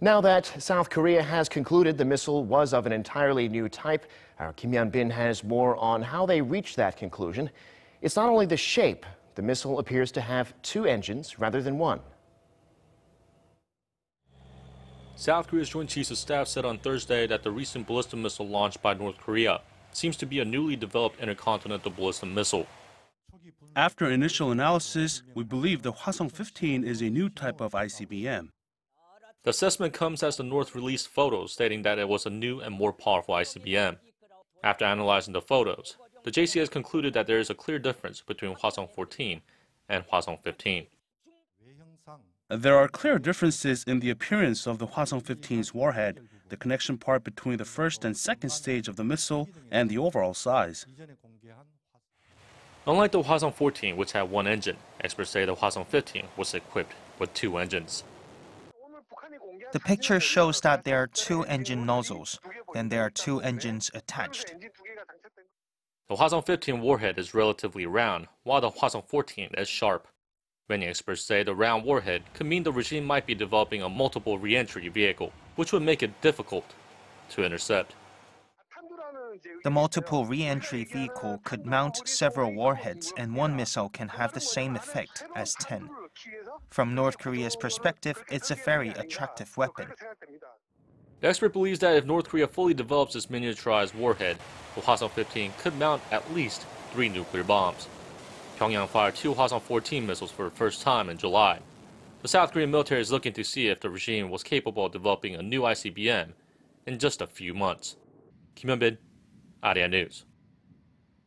Now that South Korea has concluded the missile was of an entirely new type, our Kim Hyun-bin has more on how they reached that conclusion. It's not only the shape, the missile appears to have two engines rather than one. South Korea's Joint Chiefs of Staff said on Thursday that the recent ballistic missile launched by North Korea seems to be a newly developed intercontinental ballistic missile. After initial analysis, we believe the Hwasong-15 is a new type of ICBM. The assessment comes as the North released photos stating that it was a new and more powerful ICBM. After analyzing the photos, the JCS concluded that there is a clear difference between Hwasong 14 and Hwasong 15. There are clear differences in the appearance of the Hwasong 15's warhead, the connection part between the first and second stage of the missile, and the overall size. Unlike the Hwasong 14, which had one engine, experts say the Hwasong 15 was equipped with two engines. The picture shows that there are two engine nozzles, then there are two engines attached. The Hwasong 15 warhead is relatively round, while the Hwasong 14 is sharp. Many experts say the round warhead could mean the regime might be developing a multiple re-entry vehicle, which would make it difficult to intercept. The multiple re-entry vehicle could mount several warheads and one missile can have the same effect as 10. From North Korea's perspective, it's a very attractive weapon. The expert believes that if North Korea fully develops its miniaturized warhead, the Hwasong 15 could mount at least three nuclear bombs. Pyongyang fired two Hwasong 14 missiles for the first time in July. The South Korean military is looking to see if the regime was capable of developing a new ICBM in just a few months. Kim Hyun-bin, Arirang News.